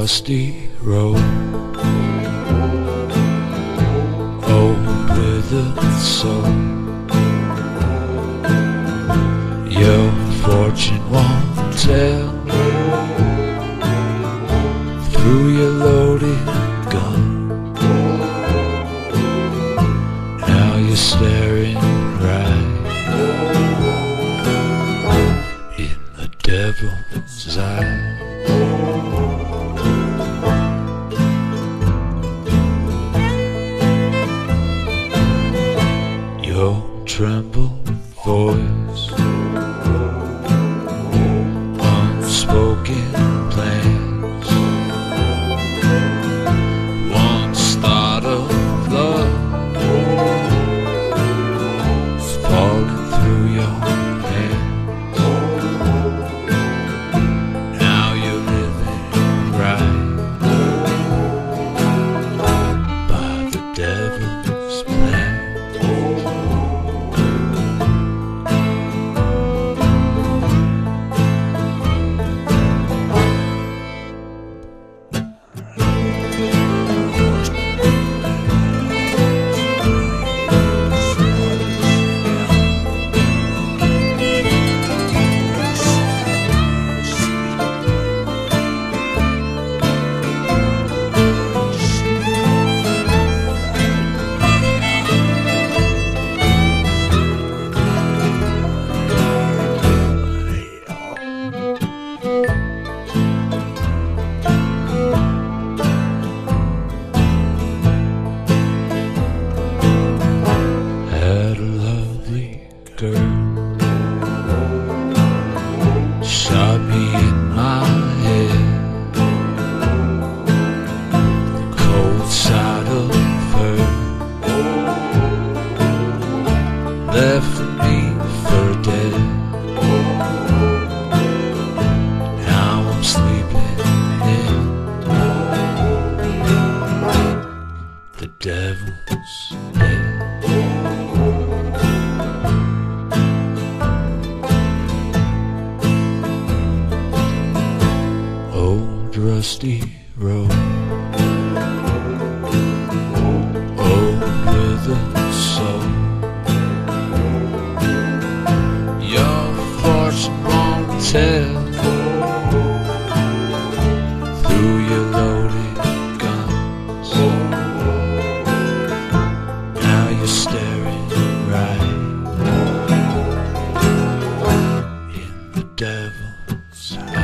rusty road. Old withered soul. Your fortune won't tell. Through your loaded tremble voice. doctor. rusty road over the soul. Your fortune won't tell through your loaded guns. Now you're staring right in the devil's eye.